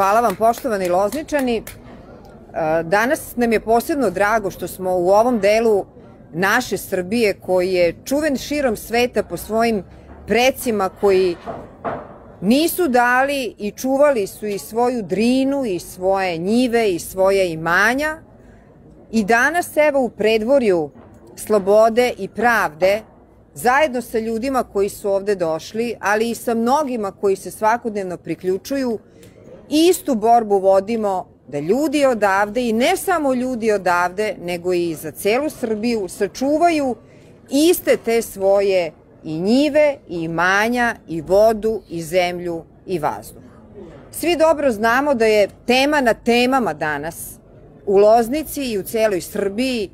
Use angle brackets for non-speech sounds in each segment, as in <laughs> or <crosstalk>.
Hvala vam poštovani Lozničani. E, danas nam je posebno drago što smo u ovom delu naše Srbije koji je čuven širom sveta po svojim precima koji nisu dali i čuvali su i svoju drinu i svoje njive i svoje imanja i danas evo u predvorju slobode i pravde zajedno sa ljudima koji su ovde došli, ali i sa mnogima koji se svakodnevno priključuju, istu borbu vodimo da ljudi odavde i ne samo ljudi odavde, nego i za celu Srbiju sačuvaju iste te svoje i njive, i imanja, i vodu, i zemlju, i vazduh. Svi dobro znamo da je tema na temama danas u Loznici i u celoj Srbiji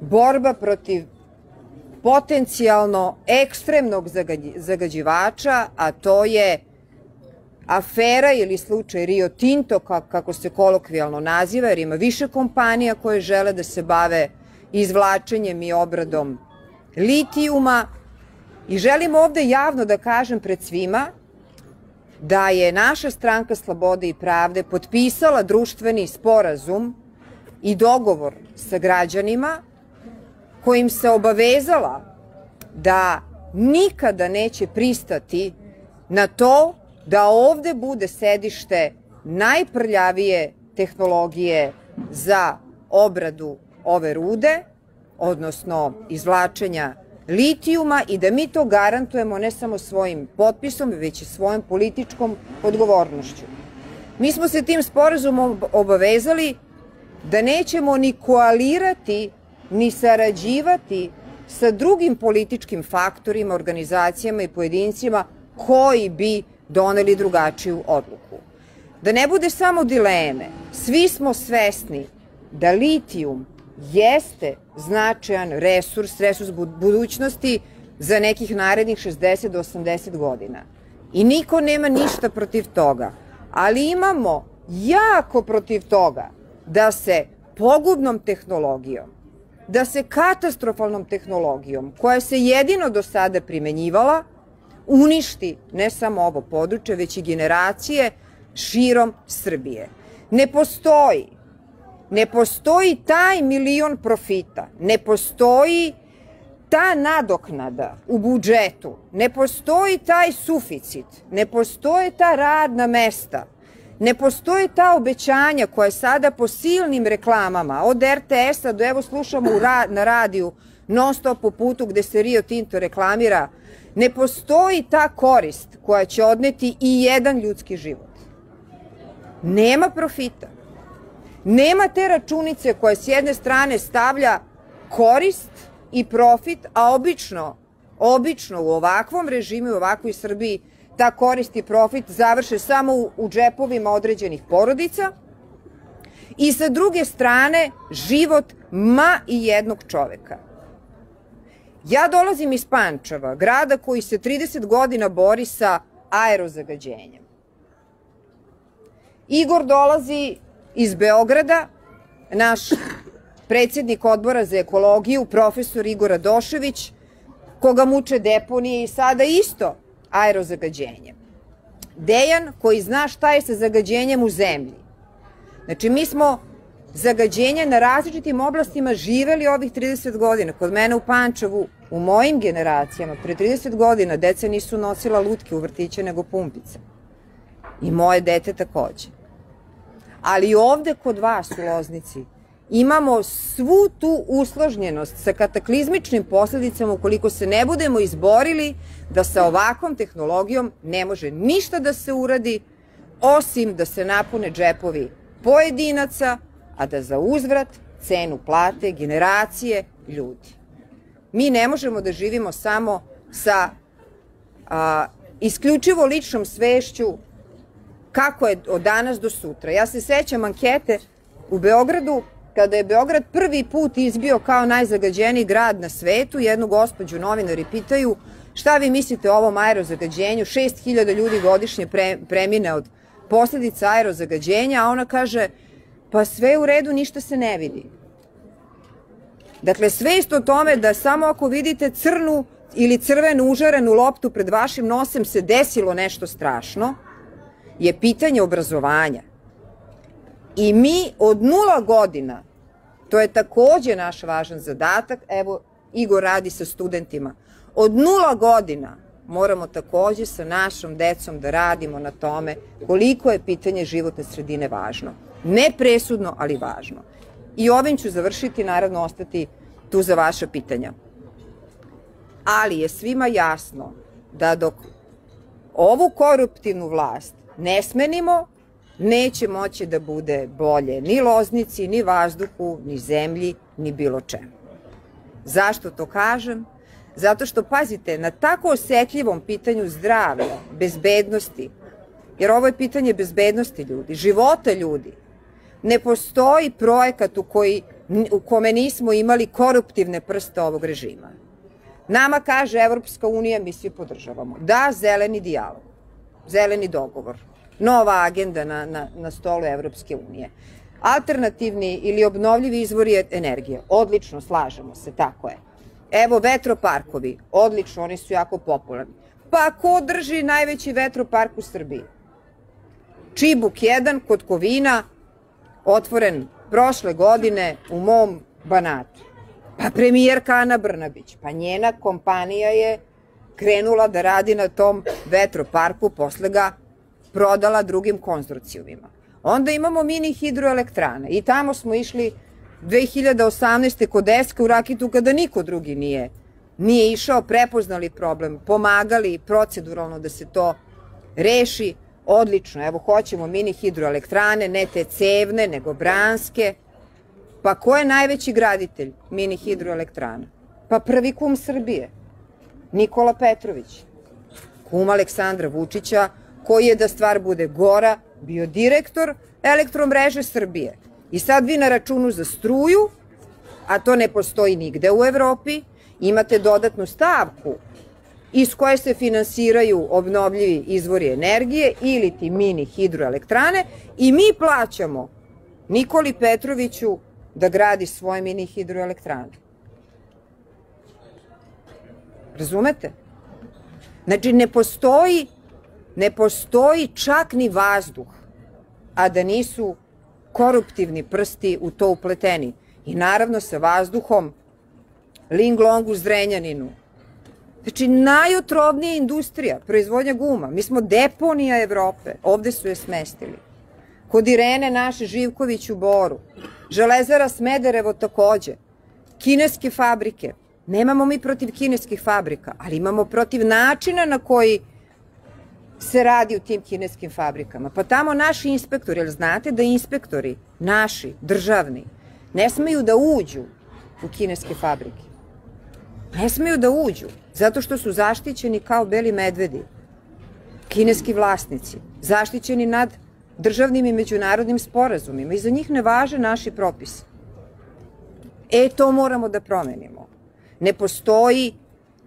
borba protiv potencijalno ekstremnog zagađivača, a to je afera ili slučaj Rio Tinto, kako se kolokvijalno naziva, jer ima više kompanija koje žele da se bave izvlačenjem i obradom litijuma. I želim ovde javno da kažem pred svima da je naša stranka Slobode i pravde potpisala društveni sporazum i dogovor sa građanima kojim se obavezala da nikada neće pristati na to da ovde bude sedište najprljavije tehnologije za obradu ove rude, odnosno izvlačenja litijuma i da mi to garantujemo ne samo svojim potpisom, već i svojom političkom odgovornošću. Mi smo se tim sporazumom obavezali da nećemo ni koalirati ni sarađivati sa drugim političkim faktorima, organizacijama i pojedincima koji bi doneli drugačiju odluku. Da ne bude samo dileme, svi smo svesni da litijum jeste značajan resurs, resurs budućnosti za nekih narednih 60 do 80 godina. I niko nema ništa protiv toga. Ali imamo jako protiv toga da se pogubnom tehnologijom da se katastrofalnom tehnologijom, koja se jedino do sada primenjivala, uništi ne samo ovo područje, već i generacije širom Srbije. Ne postoji, ne postoji taj milion profita, ne postoji ta nadoknada u budžetu, ne postoji taj suficit, ne postoje ta radna mesta Ne postoje ta obećanja koje sada po silnim reklamama, od RTS-a do evo slušamo na radiju non stop po putu gde se Rio Tinto reklamira, ne postoji ta korist koja će odneti i jedan ljudski život. Nema profita. Nema te računice koja s jedne strane stavlja korist i profit, a obično, obično u ovakvom režimu u ovakvoj Srbiji ta korist i profit završe samo u, u džepovima određenih porodica i sa druge strane život ma i jednog čoveka. Ja dolazim iz Pančeva, grada koji se 30 godina bori sa aerozagađenjem. Igor dolazi iz Beograda, naš predsednik odbora za ekologiju, profesor Igor Radošević, koga muče deponije i sada isto aerozagađenjem. Dejan koji zna šta je sa zagađenjem u zemlji. Znači mi smo zagađenje na različitim oblastima živeli ovih 30 godina. Kod mene u Pančevu, u mojim generacijama, pre 30 godina deca nisu nosila lutke u vrtiće nego pumpice. I moje dete takođe. Ali ovde kod vas u Loznici imamo svu tu usložnjenost sa kataklizmičnim posledicama ukoliko se ne budemo izborili da sa ovakvom tehnologijom ne može ništa da se uradi osim da se napune džepovi pojedinaca, a da za uzvrat cenu plate generacije ljudi. Mi ne možemo da živimo samo sa a, isključivo ličnom svešću kako je od danas do sutra. Ja se sećam ankete u Beogradu kada je Beograd prvi put izbio kao najzagađeniji grad na svetu, jednu gospođu novinari pitaju šta vi mislite o ovom aerozagađenju, 6000 ljudi godišnje pre, premine od posledica aerozagađenja, a ona kaže pa sve u redu, ništa se ne vidi. Dakle, svest o tome da samo ako vidite crnu ili crvenu užarenu loptu pred vašim nosem se desilo nešto strašno je pitanje obrazovanja. I mi od nula godina, to je takođe naš važan zadatak, evo Igor radi sa studentima, od nula godina moramo takođe sa našom decom da radimo na tome koliko je pitanje životne sredine važno. Ne presudno, ali važno. I ovim ću završiti, naravno ostati tu za vaša pitanja. Ali je svima jasno da dok ovu koruptivnu vlast ne smenimo, neće moći da bude bolje ni loznici, ni vazduhu, ni zemlji, ni bilo čemu. Zašto to kažem? Zato što, pazite, na tako osetljivom pitanju zdravlja, bezbednosti, jer ovo je pitanje bezbednosti ljudi, života ljudi, ne postoji projekat u, koji, u kome nismo imali koruptivne prste ovog režima. Nama kaže Evropska unija, mi svi podržavamo. Da, zeleni dijalog, zeleni dogovor, nova agenda na, na, na stolu Evropske unije. Alternativni ili obnovljivi izvori energije, odlično, slažemo se, tako je. Evo vetroparkovi, odlično, oni su jako popularni. Pa ko drži najveći vetropark u Srbiji? Čibuk 1 kod Kovina, otvoren prošle godine u mom Banatu. Pa premijerka Ana Brnabić, pa njena kompanija je krenula da radi na tom vetroparku, posle ga prodala drugim konzorcijumima. Onda imamo mini hidroelektrane i tamo smo išli 2018. kod Eska u Rakitu kada niko drugi nije nije išao, prepoznali problem, pomagali proceduralno da se to reši, odlično, evo hoćemo mini hidroelektrane, ne te cevne, nego branske. Pa ko je najveći graditelj mini hidroelektrana? Pa prvi kum Srbije, Nikola Petrović, kum Aleksandra Vučića, koji je da stvar bude gora, bio direktor elektromreže Srbije. I sad vi na računu za struju, a to ne postoji nigde u Evropi, imate dodatnu stavku iz koje se finansiraju obnovljivi izvori energije ili ti mini hidroelektrane i mi plaćamo Nikoli Petroviću da gradi svoje mini hidroelektrane. Razumete? Znači, ne postoji, ne postoji čak ni vazduh, a da nisu koruptivni prsti u to upleteni. I naravno sa vazduhom Ling Long u Zrenjaninu. Znači, najotrovnija industrija, proizvodnja guma. Mi smo deponija Evrope. Ovde su je smestili. Kod Irene naše Živković u Boru. Železara Smederevo takođe. Kineske fabrike. Nemamo mi protiv kineskih fabrika, ali imamo protiv načina na koji se radi u tim kineskim fabrikama. Pa tamo naši inspektori, jer znate da inspektori, naši, državni, ne smeju da uđu u kineske fabrike. Ne smeju da uđu, zato što su zaštićeni kao beli medvedi. Kineski vlasnici, zaštićeni nad državnim i međunarodnim sporazumima i za njih ne važe naši propisi. E, to moramo da promenimo. Ne postoji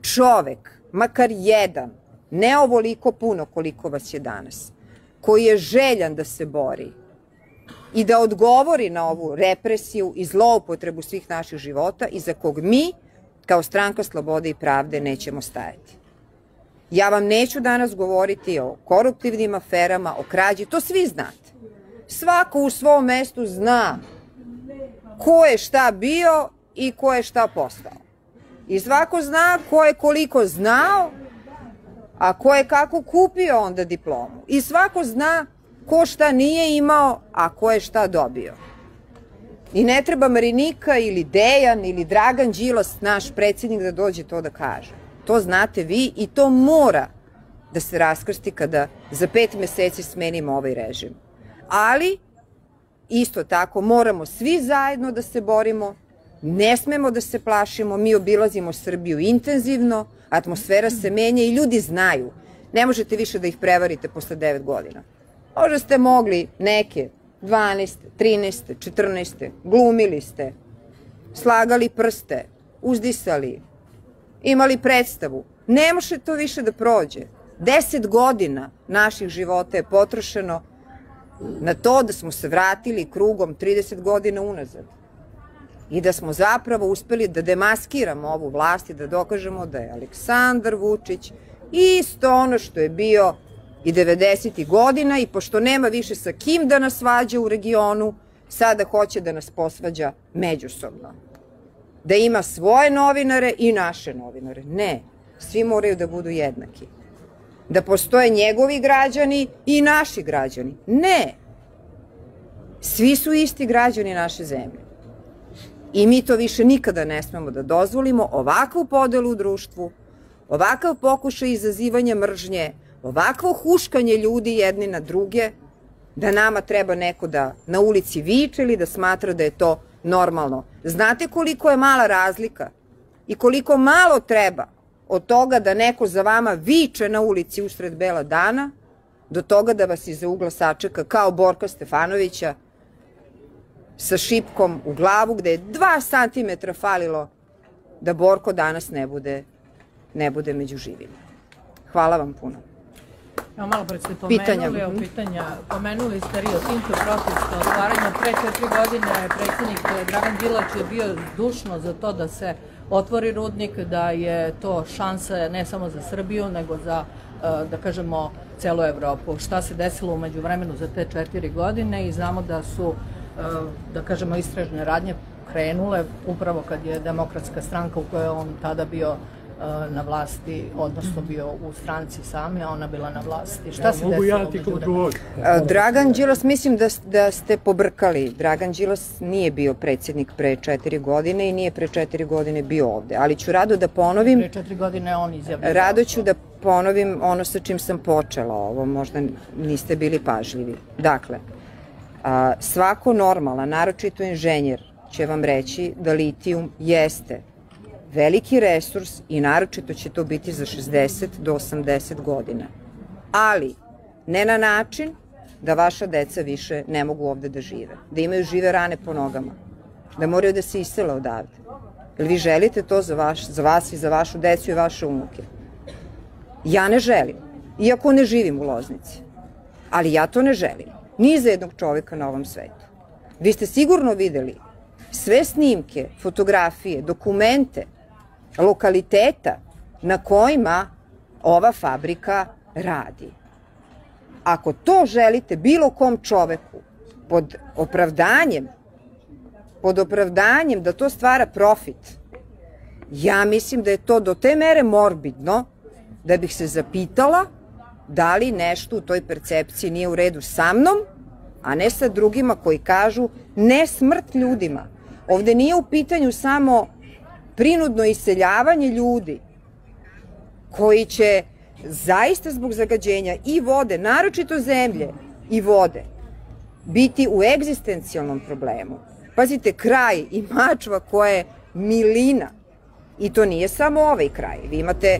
čovek, makar jedan, ne ovoliko puno koliko vas je danas, koji je željan da se bori i da odgovori na ovu represiju i zloupotrebu svih naših života i za kog mi, kao stranka slobode i pravde, nećemo stajati. Ja vam neću danas govoriti o koruptivnim aferama, o krađi, to svi znate. Svako u svom mestu zna ko je šta bio i ko je šta postao. I svako zna ko je koliko znao a ko je kako kupio onda diplomu. I svako zna ko šta nije imao, a ko je šta dobio. I ne treba Marinika ili Dejan ili Dragan Đilas, naš predsjednik, da dođe to da kaže. To znate vi i to mora da se raskrsti kada za pet meseci smenimo ovaj režim. Ali, isto tako, moramo svi zajedno da se borimo, ne smemo da se plašimo, mi obilazimo Srbiju intenzivno, atmosfera se menja i ljudi znaju. Ne možete više da ih prevarite posle 9 godina. Možda ste mogli neke 12, 13, 14, glumili ste, slagali prste, uzdisali, imali predstavu. Ne može to više da prođe. 10 godina naših života je potrošeno na to da smo se vratili krugom 30 godina unazad i da smo zapravo uspeli da demaskiramo ovu vlast i da dokažemo da je Aleksandar Vučić isto ono što je bio i 90. godina i pošto nema više sa kim da nas svađa u regionu, sada hoće da nas posvađa međusobno. Da ima svoje novinare i naše novinare. Ne, svi moraju da budu jednaki. Da postoje njegovi građani i naši građani. Ne, svi su isti građani naše zemlje. I mi to više nikada ne smemo da dozvolimo, ovakvu podelu u društvu, ovakav pokušaj izazivanja mržnje, ovakvo huškanje ljudi jedni na druge, da nama treba neko da na ulici viče ili da smatra da je to normalno. Znate koliko je mala razlika i koliko malo treba od toga da neko za vama viče na ulici usred bela dana, do toga da vas iza ugla sačeka kao Borka Stefanovića sa šipkom u glavu gde je 2 cm falilo da Borko danas ne bude, ne bude među živima. Hvala vam puno. Evo malo pred ste pomenuli, pitanja. Evo, pitanja. Pomenuli ste Rio Tinto protest otvaranja. Pre četiri godine predsjednik Dragan Đilač je bio dušno za to da se otvori rudnik, da je to šansa ne samo za Srbiju, nego za, e, da kažemo, celu Evropu. Šta se desilo umeđu vremenu za te četiri godine i znamo da su, e, da kažemo, istražne radnje krenule upravo kad je demokratska stranka u kojoj on tada bio Eh, na vlasti, odnosno bio u stranci sami, a ona bila na vlasti. Šta ja, se mogu desilo? ja ti. Eh, Dragan Đilas, mislim da, da ste pobrkali. Dragan Đilas nije bio predsjednik pre četiri godine i nije pre četiri godine bio ovde. Ali ću rado da ponovim... Pre četiri godine on izjavio. Rado ću da ponovim ono sa čim sam počela ovo, možda niste bili pažljivi. Dakle, a, svako normala, naročito inženjer, će vam reći da litijum jeste veliki resurs i naročito će to biti za 60 do 80 godina. Ali, ne na način da vaša deca više ne mogu ovde da žive, da imaju žive rane po nogama, da moraju da se isele odavde. Jel vi želite to za, vaš, za vas i za vašu decu i vaše unuke? Ja ne želim, iako ne živim u Loznici. Ali ja to ne želim. Ni za jednog čoveka na ovom svetu. Vi ste sigurno videli sve snimke, fotografije, dokumente lokaliteta na kojima ova fabrika radi. Ako to želite bilo kom čoveku pod opravdanjem, pod opravdanjem da to stvara profit, ja mislim da je to do te mere morbidno da bih se zapitala da li nešto u toj percepciji nije u redu sa mnom, a ne sa drugima koji kažu ne smrt ljudima. Ovde nije u pitanju samo prinudno iseljavanje ljudi koji će zaista zbog zagađenja i vode, naročito zemlje i vode, biti u egzistencijalnom problemu. Pazite, kraj i mačva koja je milina, i to nije samo ovaj kraj, vi imate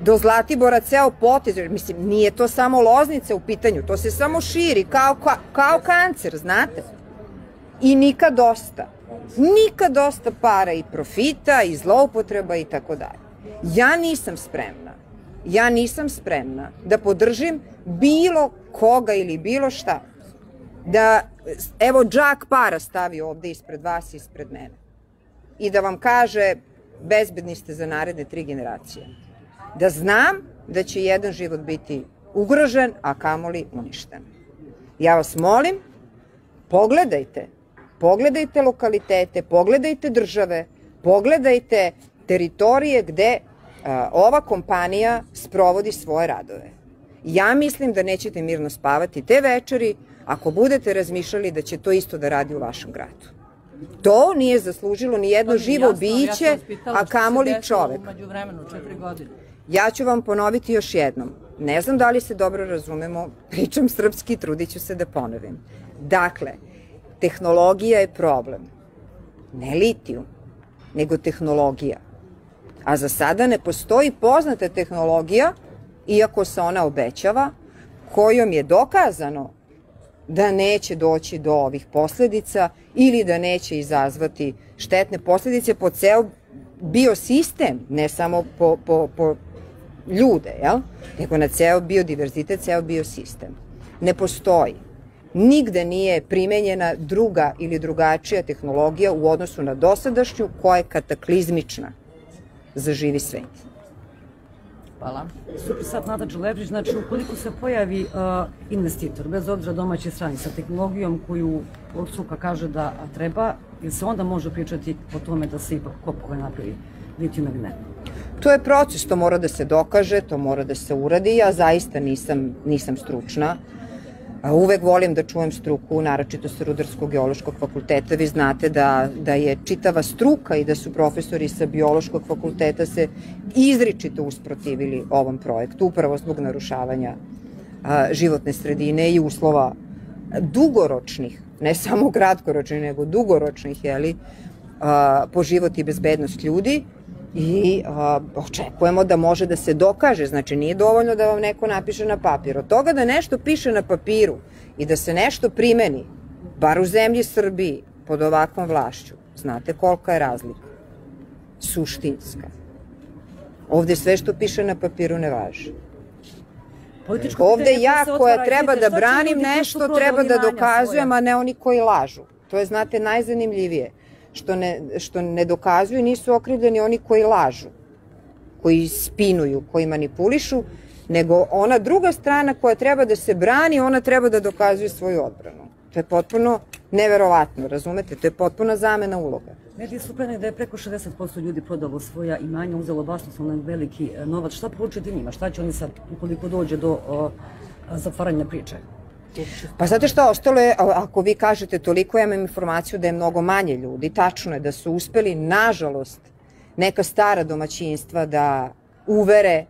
do Zlatibora ceo potez, mislim, nije to samo loznica u pitanju, to se samo širi kao, kao, kancer, znate? I nikad dosta. Nikad dosta para i profita i zloupotreba i tako dalje. Ja nisam spremna. Ja nisam spremna da podržim bilo koga ili bilo šta. Da, evo, džak para stavi ovde ispred vas i ispred mene. I da vam kaže, bezbedni ste za naredne tri generacije. Da znam da će jedan život biti ugrožen, a kamoli uništen. Ja vas molim, pogledajte Pogledajte lokalitete, pogledajte države, pogledajte teritorije gde a, ova kompanija sprovodi svoje radove. Ja mislim da nećete mirno spavati te večeri ako budete razmišljali da će to isto da radi u vašem gradu. To nije zaslužilo ni jedno živo jasno, biće, ja a kamoli čovek. Vremenu. Ja ću vam ponoviti još jednom. Ne znam da li se dobro razumemo, <laughs> pričam srpski, trudit ću se da ponovim. Dakle, Tehnologija je problem. Ne litijum, nego tehnologija. A za sada ne postoji poznata tehnologija, iako se ona obećava, kojom je dokazano da neće doći do ovih posledica ili da neće izazvati štetne posledice po ceo biosistem, ne samo po, po, po ljude, jel? nego na ceo biodiverzitet, ceo biosistem. Ne postoji nigde nije primenjena druga ili drugačija tehnologija u odnosu na dosadašnju koja je kataklizmična za živi svet. Hvala. Super sad Nada Čelebrić, znači ukoliko se pojavi uh, investitor, bez obzira domaće strani, sa tehnologijom koju struka kaže da treba, ili se onda može pričati o tome da se ipak kopove napravi litijum ili ne? To je proces, to mora da se dokaže, to mora da se uradi. Ja zaista nisam, nisam stručna. Uvek volim da čujem struku, naročito sa Rudarsko-geološkog fakulteta. Vi znate da, da je čitava struka i da su profesori sa biološkog fakulteta se izričito usprotivili ovom projektu, upravo zbog narušavanja a, životne sredine i uslova dugoročnih, ne samo kratkoročnih, nego dugoročnih, jeli, a, po život i bezbednost ljudi i a, očekujemo da može da se dokaže. Znači, nije dovoljno da vam neko napiše na papir. Od toga da nešto piše na papiru i da se nešto primeni, bar u zemlji Srbiji, pod ovakvom vlašću, znate kolika je razlika? Suštinska. Ovde sve što piše na papiru ne važi. Političko Ovde ja koja treba da branim nešto, treba da dokazujem, a ne oni koji lažu. To je, znate, najzanimljivije što ne, što ne dokazuju, nisu okrivljeni oni koji lažu, koji spinuju, koji manipulišu, nego ona druga strana koja treba da se brani, ona treba da dokazuje svoju odbranu. To je potpuno neverovatno, razumete? To je potpuna zamena uloga. Mediji su prene da je preko 60% ljudi prodalo svoja imanja, uzelo basnoslovno veliki e, novac. Šta poručiti njima? Šta će oni sad, ukoliko dođe do o, zatvaranja priče? Pa znate šta, ostalo je, ako vi kažete toliko, ja imam informaciju da je mnogo manje ljudi. Tačno je da su uspeli, nažalost, neka stara domaćinstva da uvere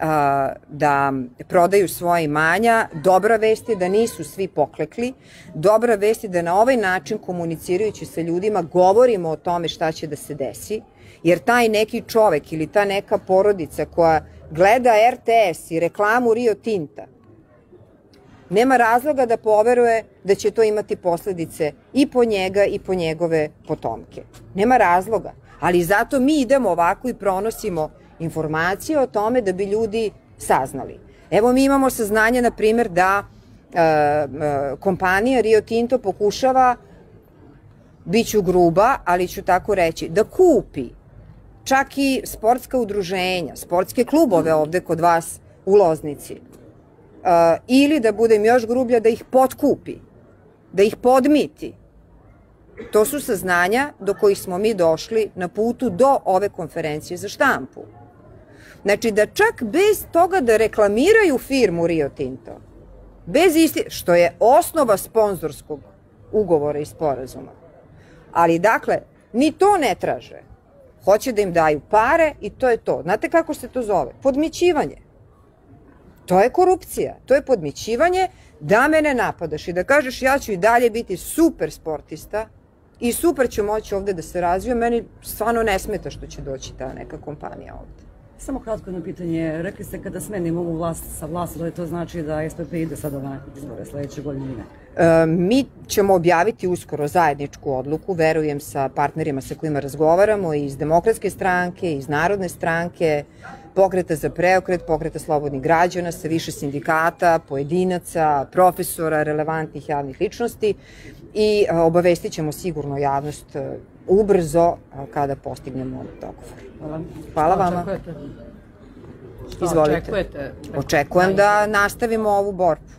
a, da prodaju svoje imanja. Dobra vest je da nisu svi poklekli. Dobra vest je da na ovaj način komunicirajući sa ljudima govorimo o tome šta će da se desi, jer taj neki čovek ili ta neka porodica koja gleda RTS i reklamu Rio Tinta nema razloga da poveruje da će to imati posledice i po njega i po njegove potomke. Nema razloga. Ali zato mi idemo ovako i pronosimo informacije o tome da bi ljudi saznali. Evo mi imamo saznanje, na primjer, da e, e, kompanija Rio Tinto pokušava, bit ću gruba, ali ću tako reći, da kupi čak i sportska udruženja, sportske klubove ovde kod vas u Loznici, ili da budem još grublja, da ih potkupi, da ih podmiti. To su saznanja do kojih smo mi došli na putu do ove konferencije za štampu. Znači da čak bez toga da reklamiraju firmu Rio Tinto, bez isti, što je osnova sponzorskog ugovora i sporazuma. Ali dakle, ni to ne traže. Hoće da im daju pare i to je to. Znate kako se to zove? Podmićivanje. To je korupcija, to je podmićivanje da me ne napadaš i da kažeš ja ću i dalje biti super sportista i super ću moći ovde da se razvijem, meni stvarno ne smeta što će doći ta neka kompanija ovde. Samo kratko jedno pitanje. Rekli ste kada smenimo ovu vlast sa vlasti, da li to znači da SPP ide sada na izbore sledeće godine ili ne? E, mi ćemo objaviti uskoro zajedničku odluku, verujem sa partnerima sa kojima razgovaramo, iz demokratske stranke, iz narodne stranke, pokreta za preokret, pokreta slobodnih građana, sa više sindikata, pojedinaca, profesora, relevantnih javnih ličnosti i obavestit ćemo sigurno javnost e, ubrzo kada postignemo dogovor. Hvala. Hvala vama. Izvolite. Očekujete? Očekujem da nastavimo ovu borbu.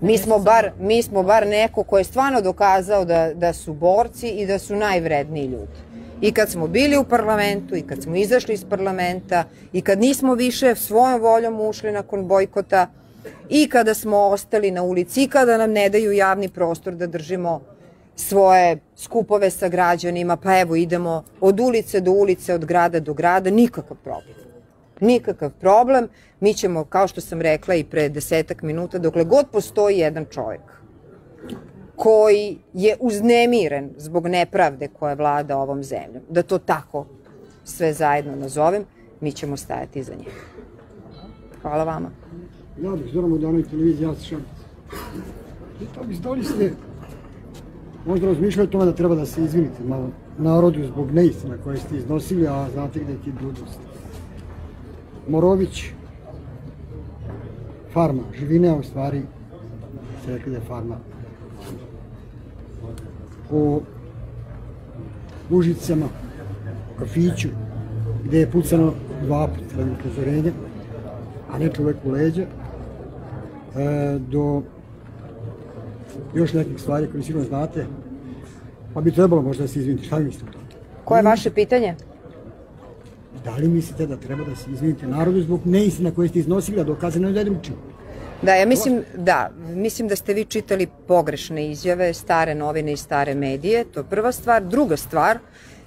Mi smo, bar, mi smo bar neko ko je stvarno dokazao da, da su borci i da su najvredniji ljudi. I kad smo bili u parlamentu, i kad smo izašli iz parlamenta, i kad nismo više svojom voljom ušli nakon bojkota, i kada smo ostali na ulici, i kada nam ne daju javni prostor da držimo svoje skupove sa građanima, pa evo idemo od ulice do ulice, od grada do grada, nikakav problem. Nikakav problem, mi ćemo, kao što sam rekla i pre desetak minuta, dokle god postoji jedan čovjek koji je uznemiren zbog nepravde koja vlada ovom zemljom, da to tako sve zajedno nazovem, mi ćemo stajati iza njega. Hvala vama. Ja bih Zoran Modanović, televizija Jasi Šabac. Pitao bih, da li ste možda razmišljali o tome da treba da se izvinite malo narodu zbog neistina koje ste iznosili, a znate gde ti budućnosti. Morović, farma, živine, u stvari se rekli da je farma po Užicama, kafiću, gde je pucano dva put radi upozorenja, a ne čovek u leđa, e, do još nekih stvari koje sigurno znate, pa bi trebalo možda da se izvinite. Šta vi mislite o tome? Koje je vaše pitanje? Da li mislite da treba da se izvinite narodu zbog neistina koje ste iznosili, a dokazano je da je drugčije? Da, ja mislim, da, mislim da ste vi čitali pogrešne izjave, stare novine i stare medije, to je prva stvar. Druga stvar,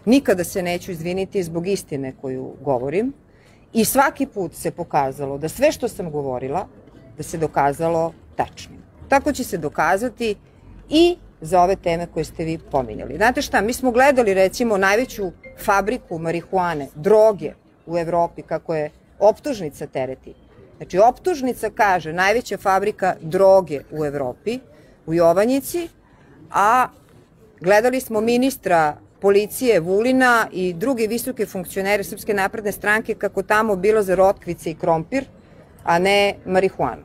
nikada se neću izviniti zbog istine koju govorim i svaki put se pokazalo da sve što sam govorila, da se dokazalo tačnim. Tako će se dokazati i za ove teme koje ste vi pominjali. Znate šta, mi smo gledali recimo najveću fabriku marihuane, droge u Evropi, kako je optužnica tereti. Znači, optužnica kaže najveća fabrika droge u Evropi, u Jovanjici, a gledali smo ministra policije Vulina i druge visoke funkcionere Srpske napredne stranke kako tamo bilo za rotkvice i krompir, a ne marihuanu.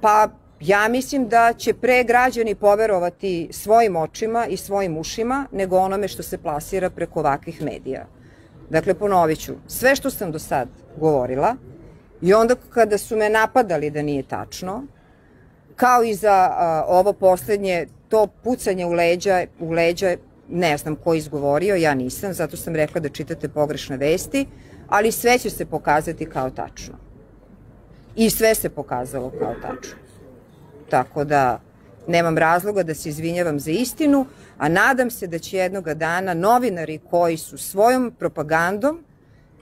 Pa ja mislim da će pre građani poverovati svojim očima i svojim ušima nego onome što se plasira preko ovakvih medija. Dakle, ponovit ću, sve što sam do sad govorila i onda kada su me napadali da nije tačno, kao i za a, ovo poslednje, to pucanje u leđa, u leđa, ne znam ko izgovorio, ja nisam, zato sam rekla da čitate pogrešne vesti, ali sve će se pokazati kao tačno. I sve se pokazalo kao tačno. Tako da nemam razloga da se izvinjavam za istinu, a nadam se da će jednoga dana novinari koji su svojom propagandom,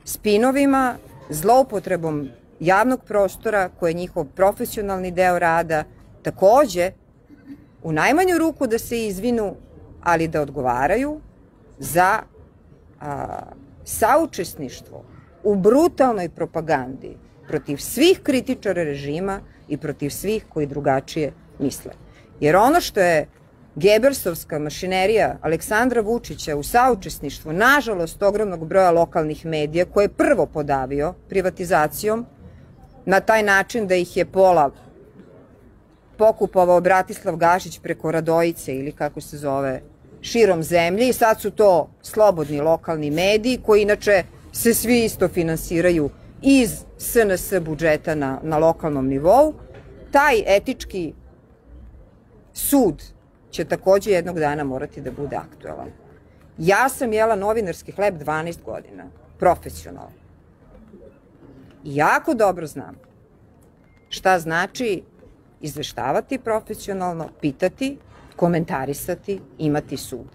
spinovima, zloupotrebom javnog prostora, koji je njihov profesionalni deo rada, takođe u najmanju ruku da se izvinu, ali da odgovaraju za a, saučesništvo u brutalnoj propagandi protiv svih kritičara režima i protiv svih koji drugačije misle. Jer ono što je Gebersovska mašinerija Aleksandra Vučića u saučesništvu, nažalost, ogromnog broja lokalnih medija, koje je prvo podavio privatizacijom, na taj način da ih je pola pokupovao Bratislav Gašić preko Radojice ili kako se zove širom zemlje i sad su to slobodni lokalni mediji koji inače se svi isto finansiraju iz SNS budžeta na, na lokalnom nivou, taj etički sud će takođe jednog dana morati da bude aktualan. Ja sam jela novinarski hleb 12 godina, profesionalno. Jako dobro znam šta znači izveštavati profesionalno, pitati, komentarisati, imati sud.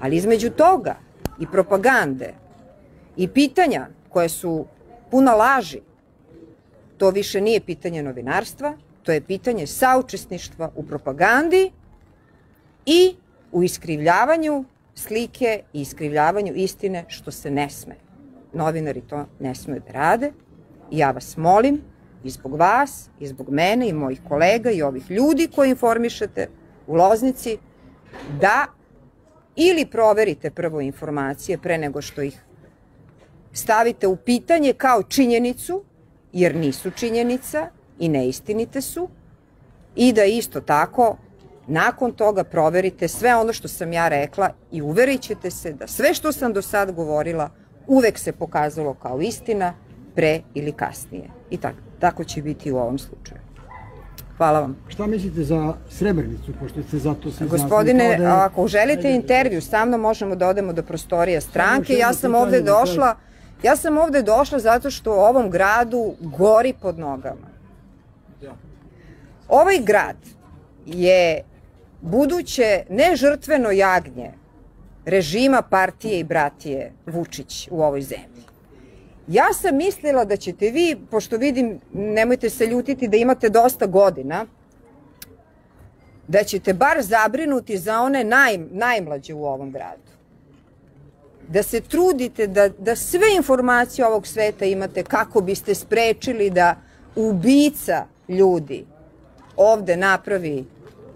Ali između toga i propagande i pitanja koje su puna laži, to više nije pitanje novinarstva, to je pitanje saučesništva u propagandi i u iskrivljavanju slike i iskrivljavanju istine što se ne sme. Novinari to ne smeju da rade i ja vas molim i zbog vas i zbog mene i mojih kolega i ovih ljudi koji informišete u Loznici da ili proverite prvo informacije pre nego što ih stavite u pitanje kao činjenicu, jer nisu činjenica i neistinite su, i da isto tako nakon toga proverite sve ono što sam ja rekla i uverit ćete se da sve što sam do sad govorila uvek se pokazalo kao istina pre ili kasnije. I tako, tako će biti u ovom slučaju. Hvala vam. Šta mislite za Srebrenicu, pošto ste zato se Gospodine, da je... ako želite intervju, sa mnom možemo da odemo do prostorija stranke. Ja sam ovde došla, ja sam ovde došla zato što u ovom gradu gori pod nogama. Ovaj grad je buduće ne žrtveno jagnje režima partije i bratije Vučić u ovoj zemlji. Ja sam mislila da ćete vi, pošto vidim, nemojte se ljutiti da imate dosta godina, da ćete bar zabrinuti za one naj, najmlađe u ovom gradu. Da se trudite da, da sve informacije ovog sveta imate kako biste sprečili da ubica ljudi ovde napravi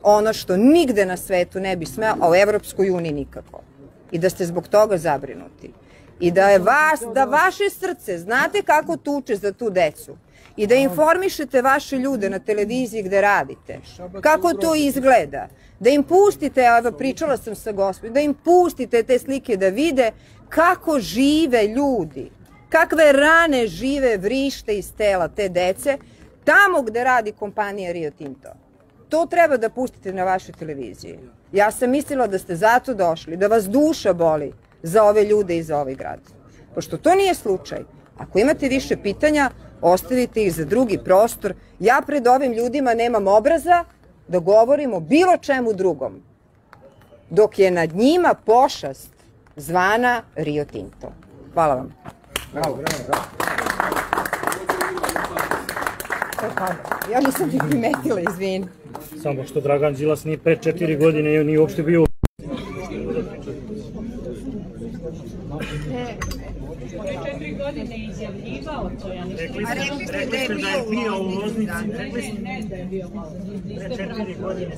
ono što nigde na svetu ne bi smeo, a u Evropskoj uniji nikako. I da ste zbog toga zabrinuti. I da je vas, da vaše srce, znate kako tuče za tu decu. I da informišete vaše ljude na televiziji gde radite. Kako to izgleda. Da im pustite, evo pričala sam sa gospodom, da im pustite te slike da vide kako žive ljudi kakve rane žive vrište iz tela te dece, tamo gde radi kompanija Rio Tinto. To treba da pustite na vašoj televiziji. Ja sam mislila da ste zato došli, da vas duša boli za ove ljude i za ovaj grad. Pošto to nije slučaj, ako imate više pitanja, ostavite ih za drugi prostor. Ja pred ovim ljudima nemam obraza da govorim o bilo čemu drugom, dok je nad njima pošast zvana Rio Tinto. Hvala vam. Bravo, bravo. Ja nisam ti primetila, izvini. Samo što Dragan Đilas nije pre četiri godine nije uopšte bio četiri godine izjavljivao to, ja nisam... Rekli ste da je bio u Loznici. Rekli ste da je bio u Loznici. Ne, da je bio u Loznici. Četiri godine.